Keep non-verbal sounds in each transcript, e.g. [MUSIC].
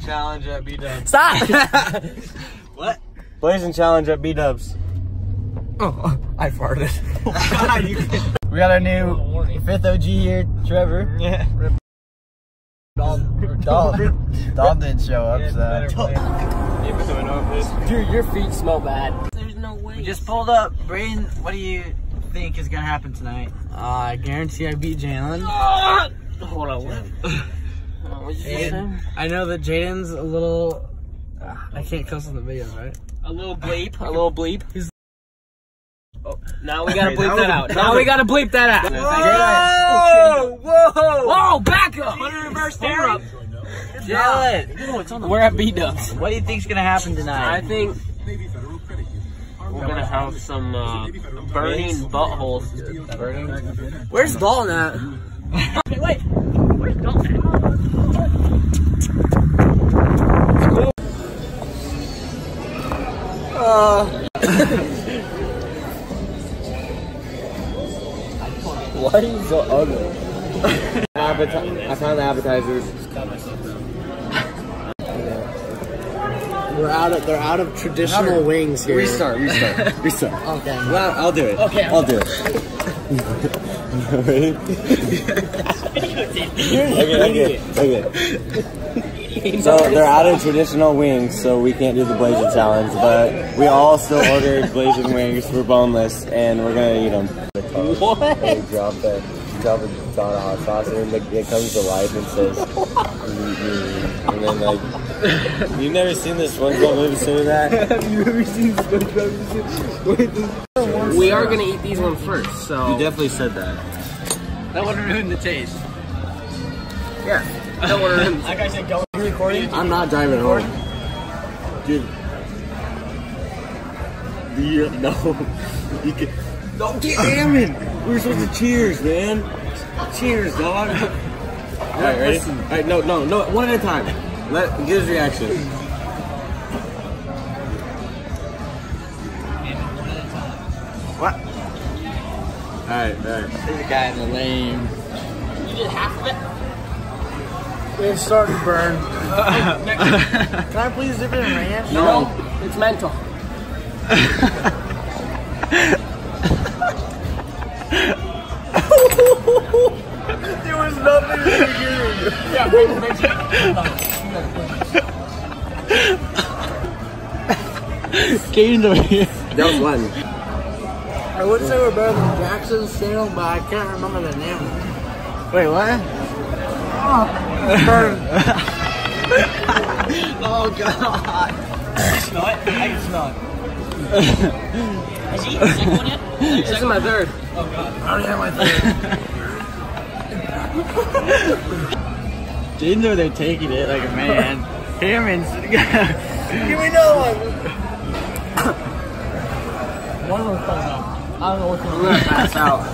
Blazing challenge at B Dubs. Stop! [LAUGHS] What? Blazing challenge at B Dubs. oh, I farted. [LAUGHS] we got our new fifth OG here, Trevor. Yeah. Dom, Dom, Dom didn't show up, so. Dude, your feet smell bad. There's no way. We just pulled up. Braden, what do you think is gonna happen tonight? Uh, I guarantee I beat Jalen. Hold on. What? What'd you say? I know that Jaden's a little. Uh, I can't cuss on the video, right? A little bleep. A little bleep. He's- Oh, now we gotta bleep that that, out. that Now we gotta bleep that out. Whoa! Whoa! Whoa, back up! reverse Jalen! We're at B Dubs. What do you think's gonna happen tonight? I think we're gonna have some uh, burning buttholes. Where's Dalton at? Wait, wait. Where's Dalton? Uh, [LAUGHS] why are you so ugly? I found the appetizers. [LAUGHS] We're out of. They're out of traditional wings here. Restart, restart, restart. [LAUGHS] Okay. Well, I'll do it. Okay. I'll do it. Ready? okay, okay, okay. So they're out of traditional wings, so we can't do the blazing challenge. But we all still ordered blazing wings for boneless, and we're gonna eat them. What? [LAUGHS] They drop the drop a ton of hot sauce, and it, it comes to life and says, "Mm, mm," and then like, [LAUGHS] you've never seen this one SpongeBob movie say that? [LAUGHS] We are gonna eat these ones first, You definitely said that. That would ruin the taste. Yeah. Don't worry. [LAUGHS] Like I said, go. You recording? I'm not driving home. Dude. Yeah, uh, [LAUGHS] no. You can. No, damn it! We were supposed to cheers, man. Cheers, dog. [LAUGHS] Alright, ready? Alright, no, no, no, one at a time. Let give his reaction. What? Alright, alright. There's a guy in the lane. You did half of it? It's starting to burn. [LAUGHS] Can I please dip it in ranch? No, it's mental. There was nothing in the beginning. Yeah, wait, wait. Caden's over here. That was one. I would say we're better than Jackson's sale, but I can't remember the name. Wait, what? [LAUGHS] oh god. Smell it? I can smell it. Has he eaten second one yet? This is my third. Oh god. I already have my third. Jaden's over there taking it like a man. Cameron's. Give me another one. One of them fell out. I don't know what's I'm gonna pass out.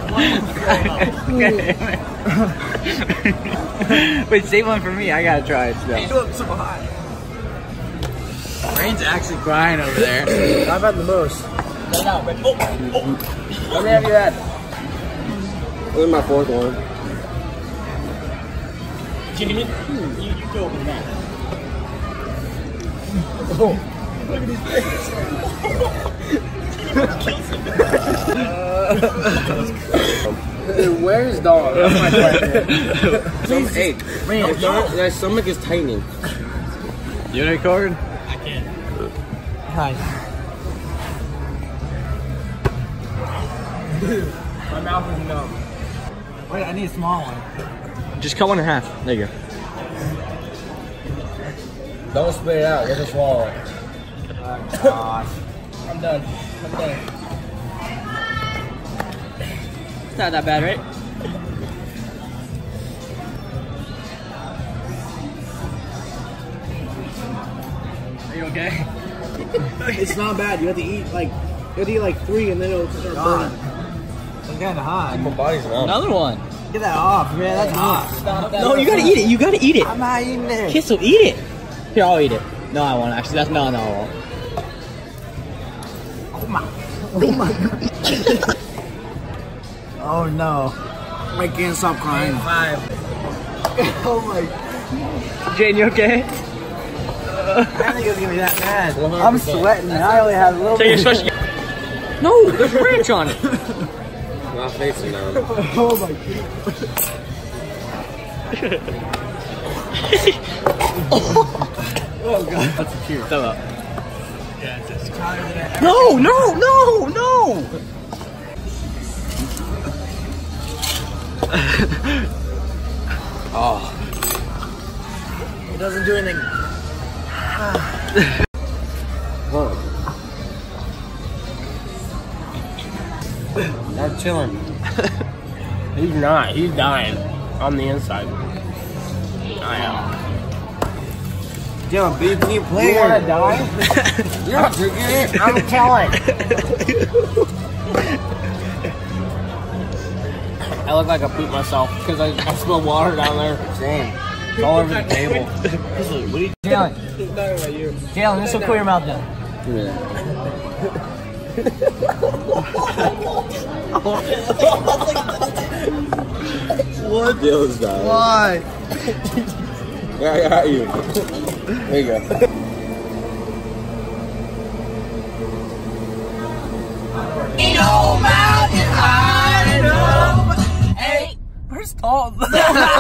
Wait, save one for me. I gotta try it still. You look so hot. Rain's actually crying over there. I've had the most. Let it out, Rick. Oh, oh. How many have you had? This is my fourth one. Jimmy, you, you go open that. [LAUGHS] [LAUGHS] Dude, where's dog? That's my question. Some, hey, Rain, my stomach, my stomach is tightening. You record? I can't. Hi. My mouth is numb. Wait, I need a small one. Just cut one in half. There you go. Don't spit it out. You have to swallow oh it. Gosh. [LAUGHS] I'm done. I'm. It's not that bad, right? Are you okay? [LAUGHS] it's not bad. You have to eat like you have to eat like three and then it'll start burning. It's kind of hot. My body's numb. Another one. Get that off, man. That's hot. Stop that. No, you gotta eat it. You gotta eat it. I'm not eating it. Kiss will eat it. Here, I'll eat it. No, I won't. Actually, that's no, no, I won't. Oh my god. oh no. I can't stop crying. Five. [LAUGHS] Oh my. Jane, you okay? I think it's gonna be that bad. I'm sweating. and I only have a little Take a bit. stretch. No, there's ranch on it. [LAUGHS] Not facing down. [LAUGHS] Oh my god. oh god. That's a cheer. Shut up. No, no, no, no. [LAUGHS] Oh. It doesn't do anything. [SIGHS] I'm chilling. [LAUGHS] He's not. He's dying on the inside. I am. Dylan, be a player. You wanna die? [LAUGHS] You're drinking it. I'm telling. I look like I pooped myself because I, I smell water down there. Same. It's all over the table. Jalen. Jalen, this will cool your mouth down. [LAUGHS] What? Dylan's. Why? Yeah, I got you. There you go. Where's Tom? [LAUGHS]